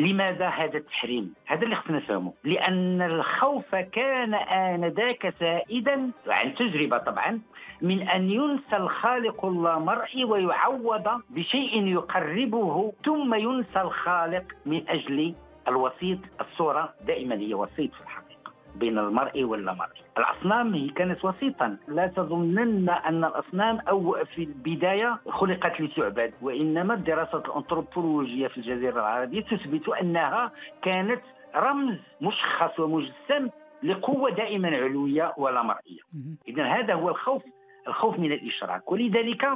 لماذا هذا التحريم؟ هذا اللي خصنا نفهمه، لأن الخوف كان آنذاك سائدا عن تجربة طبعا من أن ينسى الخالق اللامرئي ويعوض بشيء يقربه ثم ينسى الخالق من أجل الوسيط. الصورة دائما هي وسيط في الحقيقة بين المرء واللامرئي الأصنام هي كانت وسيطا. لا تظنن أن الأصنام أو في البداية خلقت لتعبد وإنما الدراسات الأنثروبولوجية في الجزيرة العربية تثبت أنها كانت رمز مشخص ومجسم لقوة دائما علوية ولا مرئية. إذا هذا هو الخوف الخوف من الإشراك. ولذلك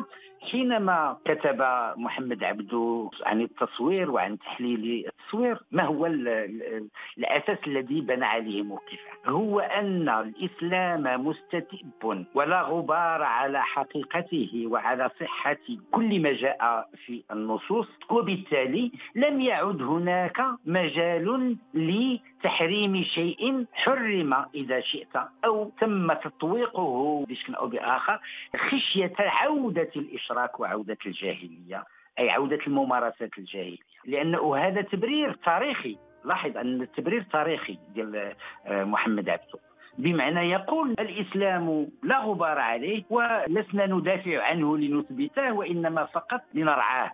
حينما كتب محمد عبدو عن التصوير وعن تحليل التصوير ما هو الأساس الذي بنى عليه موقفه؟ هو أن الإسلام مستتب ولا غبار على حقيقته وعلى صحة كل ما جاء في النصوص. وبالتالي لم يعد هناك مجال لتحريم شيء حرم إذا شئت أو تم تطويقه بشكل أو بآخر. خشية عودة الإشراك وعودة الجاهلية أي عودة الممارسات الجاهلية. لأنه هذا تبرير تاريخي. لاحظ أن التبرير تاريخي ديال آه، محمد عبده. بمعنى يقول الإسلام لا غبار عليه ولسنا ندافع عنه لنثبته وإنما فقط لنرعاه.